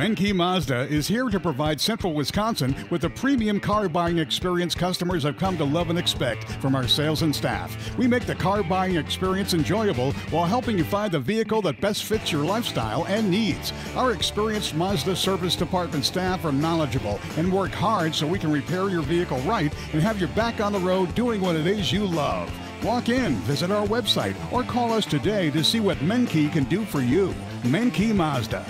Menke Mazda is here to provide central Wisconsin with the premium car buying experience customers have come to love and expect from our sales and staff. We make the car buying experience enjoyable while helping you find the vehicle that best fits your lifestyle and needs. Our experienced Mazda service department staff are knowledgeable and work hard so we can repair your vehicle right and have you back on the road doing what it is you love. Walk in, visit our website, or call us today to see what Menke can do for you. Menke Mazda.